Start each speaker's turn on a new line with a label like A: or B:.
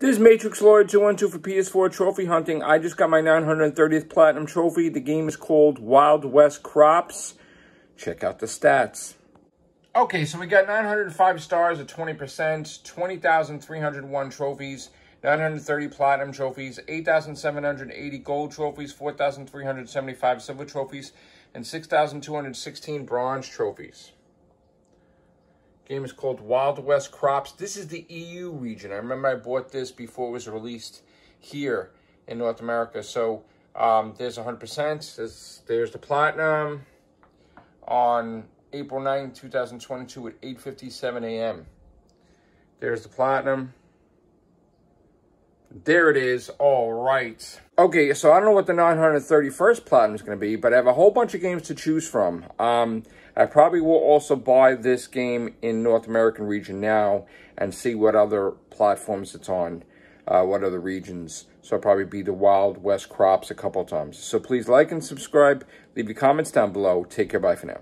A: This is Matrix Lord 212 for PS4 Trophy Hunting. I just got my 930th Platinum Trophy. The game is called Wild West Crops. Check out the stats. Okay, so we got 905 stars at 20%, 20,301 trophies, 930 platinum trophies, 8,780 gold trophies, 4,375 silver trophies, and 6,216 bronze trophies. Game is called Wild West Crops. This is the EU region. I remember I bought this before it was released here in North America. So um, there's 100%. There's, there's the Platinum on April 9, 2022 at 8.57 a.m. There's the Platinum. There it is. All right. Okay, so I don't know what the 931st Platinum is going to be, but I have a whole bunch of games to choose from. Um, I probably will also buy this game in North American region now and see what other platforms it's on, uh, what other regions. So I'll probably be the Wild West Crops a couple times. So please like and subscribe. Leave your comments down below. Take care. Bye for now.